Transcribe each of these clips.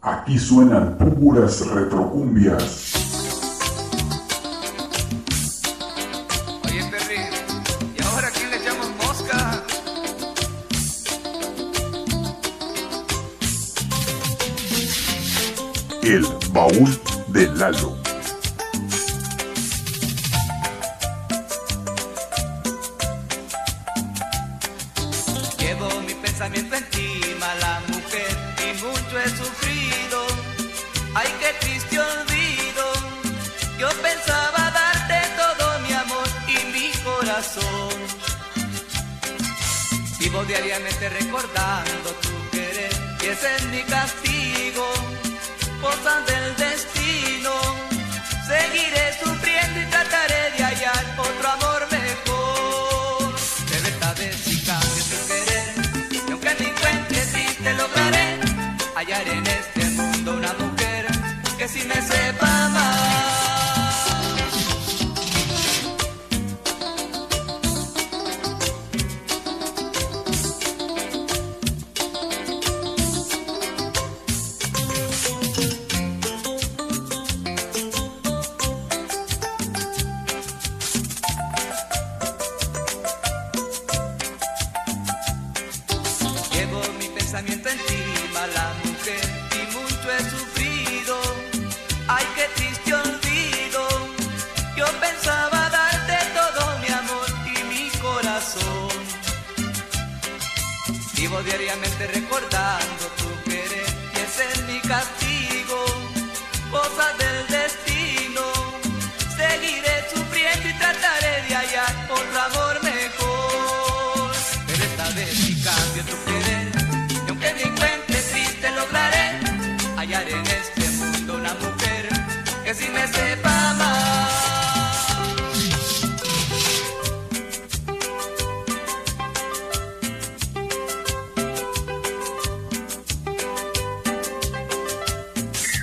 Aquí suenan puras retrocumbias. Oye, Perry, ¿y ahora quién le echamos mosca? El baúl de Lalo. Llevo mi pensamiento encima, la Ay, qué triste olvido. Yo pensaba darte todo mi amor y mi corazón. Vivo diariamente recordando tu querer, y ese es mi castigo. Cosas del destino. Seguiré sufriendo y trataré de hallar otro amor mejor. Esta vez si cambio tu querer, y aunque me encuentre triste lograré hallar en este si me sepa amar. Llevo mi pensamiento encima, la mujer, y mucho he sufrido. Diariamente recordando tu querer, y ese es mi castigo.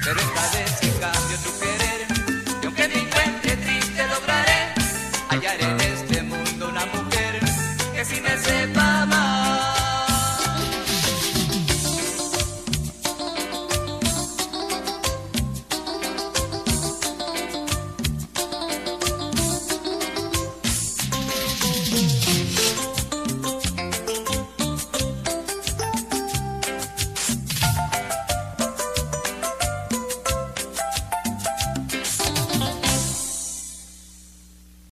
Pero esta vez si cambio tu querer, y aunque me encuentre triste lograré hallar en este mundo una mujer que si me sepa amar.